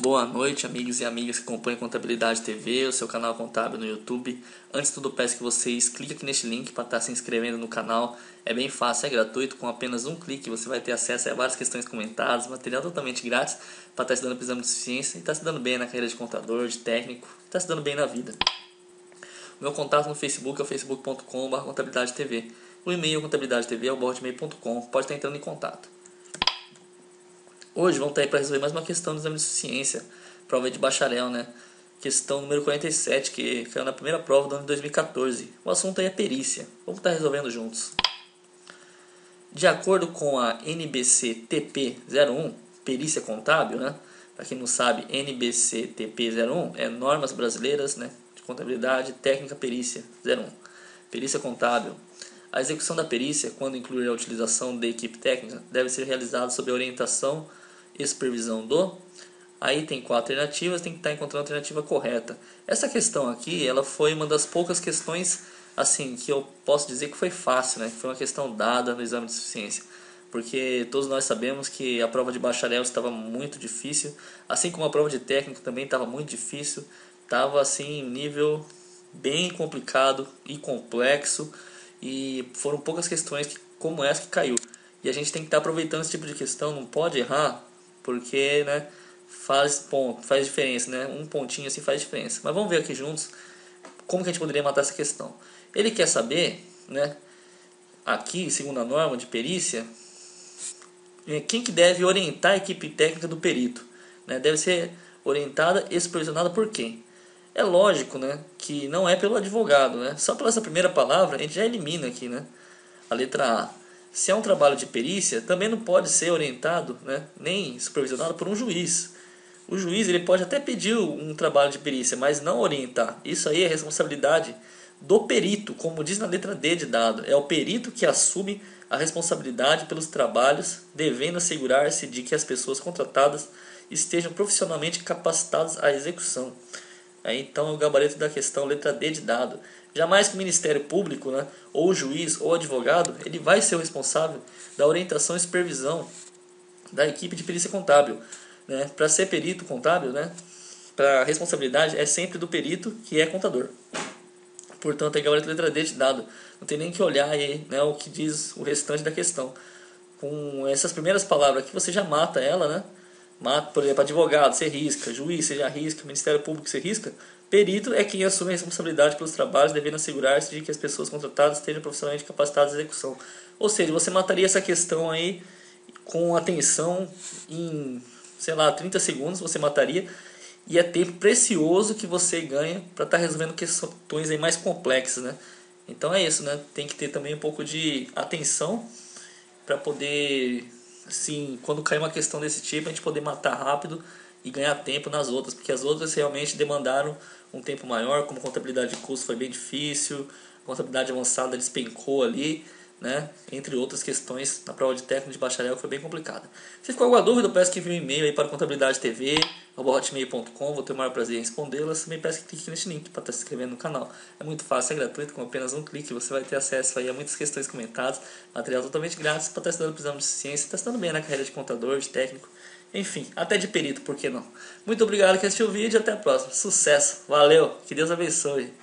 Boa noite, amigos e amigas que acompanham Contabilidade TV, o seu canal contábil no YouTube. Antes de tudo, peço que vocês cliquem aqui neste link para estar se inscrevendo no canal. É bem fácil, é gratuito, com apenas um clique você vai ter acesso a várias questões comentadas, material totalmente grátis para estar estudando para exame de suficiência e estar se dando bem na carreira de contador, de técnico, estar se dando bem na vida. O meu contato no Facebook é o facebook.com.br contabilidade TV. O e-mail é contabilidade TV é o bordmail.com. Pode estar entrando em contato. Hoje vamos estar aí para resolver mais uma questão do exame de suficiência, prova de bacharel, né? Questão número 47, que caiu na primeira prova do ano de 2014. O assunto aí é perícia. Vamos estar resolvendo juntos. De acordo com a NBC TP01, perícia contábil, né? Para quem não sabe, NBC TP01 é Normas Brasileiras né, de Contabilidade Técnica Perícia 01. Perícia contábil. A execução da perícia, quando incluir a utilização de equipe técnica, deve ser realizada sob a orientação supervisão do. Aí tem quatro alternativas, tem que estar encontrando a alternativa correta. Essa questão aqui, ela foi uma das poucas questões assim que eu posso dizer que foi fácil, né? Foi uma questão dada no exame de suficiência, porque todos nós sabemos que a prova de bacharel estava muito difícil, assim como a prova de técnico também estava muito difícil, estava assim nível bem complicado e complexo e foram poucas questões que, como essa que caiu. E a gente tem que estar aproveitando esse tipo de questão, não pode errar porque né, faz ponto, faz diferença, né? Um pontinho assim faz diferença. Mas vamos ver aqui juntos como que a gente poderia matar essa questão. Ele quer saber, né? Aqui, segundo a norma de perícia, é, quem que deve orientar a equipe técnica do perito? Né? Deve ser orientada e supervisionada por quem? É lógico, né, que não é pelo advogado, né? Só pela essa primeira palavra a gente já elimina aqui, né? A letra A se é um trabalho de perícia, também não pode ser orientado, né, nem supervisionado por um juiz. O juiz ele pode até pedir um trabalho de perícia, mas não orientar. Isso aí é responsabilidade do perito, como diz na letra D de dado. É o perito que assume a responsabilidade pelos trabalhos, devendo assegurar-se de que as pessoas contratadas estejam profissionalmente capacitadas à execução. Aí, então é o gabarito da questão, letra D de dado. Jamais que o Ministério Público, né, ou o juiz ou o advogado, ele vai ser o responsável da orientação e supervisão da equipe de perícia contábil. Né? Para ser perito contábil, né, a responsabilidade é sempre do perito que é contador. Portanto, é gabarito letra D de dado. Não tem nem que olhar aí, né, o que diz o restante da questão. Com essas primeiras palavras aqui, você já mata ela, né? Por exemplo, advogado, você risca, juiz, você já risca, Ministério Público, você risca. Perito é quem assume a responsabilidade pelos trabalhos, devendo assegurar-se de que as pessoas contratadas estejam profissionalmente capacitadas à execução. Ou seja, você mataria essa questão aí com atenção em, sei lá, 30 segundos, você mataria. E é tempo precioso que você ganha para estar tá resolvendo questões aí mais complexas, né? Então é isso, né? Tem que ter também um pouco de atenção para poder, assim, quando cair uma questão desse tipo, a gente poder matar rápido e ganhar tempo nas outras, porque as outras realmente demandaram um tempo maior, como contabilidade de custo foi bem difícil, contabilidade avançada despencou ali, né? Entre outras questões na prova de técnico de bacharel foi bem complicada. Se ficou alguma dúvida, eu peço que envie um e-mail aí para contabilidade TV, hotmail.com, vou ter o maior prazer em respondê-las. Também peço que clique nesse link para estar se inscrevendo no canal. É muito fácil, é gratuito, com apenas um clique você vai ter acesso aí a muitas questões comentadas, material totalmente grátis para estar estudando precisando de ciência, está estudando bem na carreira de contador, de técnico, enfim, até de perito, por que não? Muito obrigado que assistiu o vídeo e até a próxima. Sucesso, valeu, que Deus abençoe.